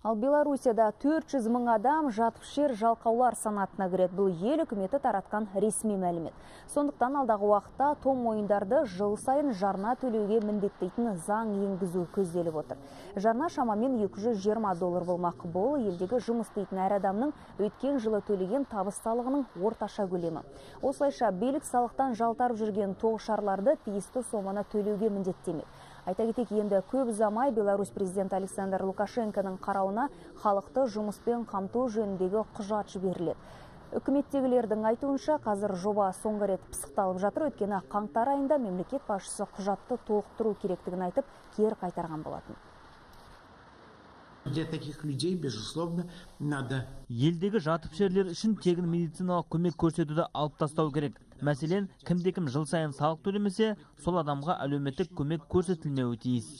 Ал Белоруссияда 400 мың адам жатыпшер жалқаулар санатына кіреді. Бұл ел үкіметі таратқан ресми мәлімет. Сондықтан алдағы уақытта том ойындарды жыл сайын жарна төлеуге міндеттейтін заң енгізу көзделіп отыр. Жарна шамамен 220 доллар болмақ. Бұл елдегі жұмыс істейтін әр адамның өткен жылы төлеген табыс салығының орташа көлемі. Осылайша билік салықтан жалтарып жүрген тоғышарларды тиісті соманы төлеуге міндеттемек. Айта кетейік енді көп ұзамай Беларусь президенті Александр Лукашенконың қарауына халықты жұмыспен қамту жөніндегі құжат жіберіледі. Үкіметтегілердің айтуынша қазір жоба соңғы рет пысықталып жатыр, өйткені қаңтар айында мемлекет басшысы құжатты толықтыру керектігін айтып, кері қайтарған болатын. Для таких людей, безусловно, надо елдегі жатыпшерлер үшін тегін медициналық көмек көрсетуді алып тастау керек. Мәселен кімде кім жыл сайын салық төлемесе сол адамға әлеуметтік көмек көрсетілмеуі тиіс.